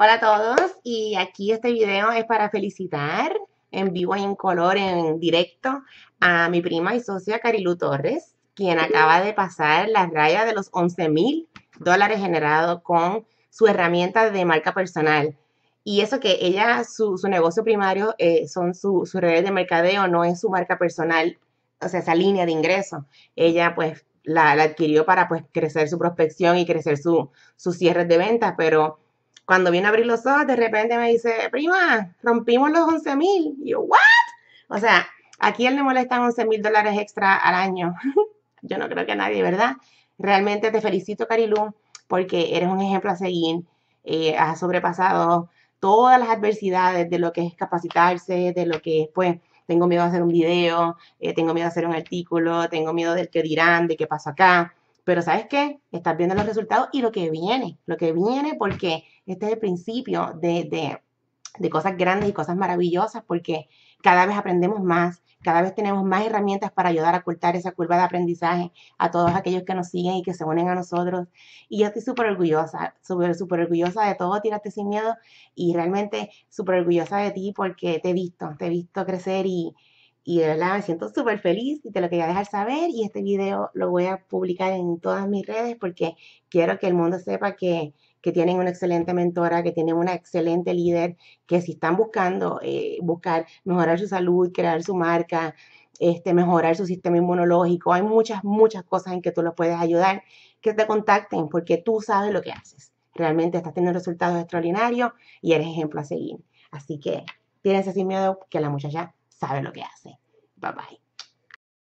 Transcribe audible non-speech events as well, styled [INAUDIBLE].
Hola a todos y aquí este video es para felicitar en vivo y en color, en directo, a mi prima y socia Carilu Torres, quien acaba de pasar la raya de los 11 mil dólares generados con su herramienta de marca personal. Y eso que ella, su, negocio primario eh, son sus redes de mercadeo, no es su marca personal, o sea, esa línea de ingreso. Ella pues la, adquirió para pues crecer su prospección y crecer su, sus cierres de ventas, pero cuando viene a abrir los ojos, de repente me dice, prima, rompimos los 11 mil. Y yo, ¿what? O sea, aquí él le molestan 11 mil dólares extra al año. [LAUGHS] yo no creo que a nadie, ¿verdad? Realmente te felicito, Carilu, porque eres un ejemplo a seguir. Eh, has sobrepasado todas las adversidades de lo que es capacitarse, de lo que es, pues, tengo miedo de hacer un video, eh, tengo miedo de hacer un artículo, tengo miedo del que dirán, de qué pasa acá. Pero ¿sabes qué? Estás viendo los resultados y lo que viene, lo que viene porque este es el principio de, cosas grandes y cosas maravillosas porque cada vez aprendemos más, cada vez tenemos más herramientas para ayudar a ocultar esa curva de aprendizaje a todos aquellos que nos siguen y que se unen a nosotros. Y yo estoy súper orgullosa, súper, súper orgullosa de todo, tírate sin miedo y realmente súper orgullosa de ti porque te he visto, te he visto crecer y, y de verdad me siento súper feliz y te lo quería dejar saber y este video lo voy a publicar en todas mis redes porque quiero que el mundo sepa que, tienen una excelente mentora, que tienen una excelente líder, que si están buscando eh, buscar mejorar su salud, crear su marca, este, mejorar su sistema inmunológico, hay muchas, muchas cosas en que tú los puedes ayudar, que te contacten porque tú sabes lo que haces. Realmente estás teniendo resultados extraordinarios y eres ejemplo a seguir. Así que tienes sin miedo que la muchacha sabe lo que hace. Bye bye.